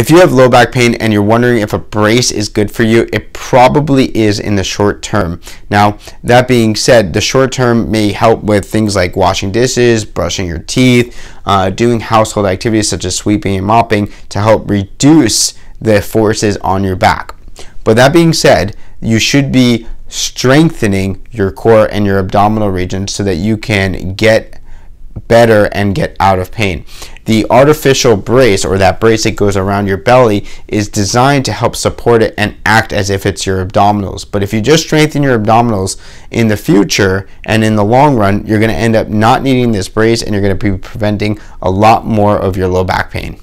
If you have low back pain and you're wondering if a brace is good for you, it probably is in the short term. Now, that being said, the short term may help with things like washing dishes, brushing your teeth, uh, doing household activities such as sweeping and mopping to help reduce the forces on your back. But that being said, you should be strengthening your core and your abdominal region so that you can get better and get out of pain. The artificial brace or that brace that goes around your belly is designed to help support it and act as if it's your abdominals. But if you just strengthen your abdominals in the future and in the long run, you're going to end up not needing this brace and you're going to be preventing a lot more of your low back pain.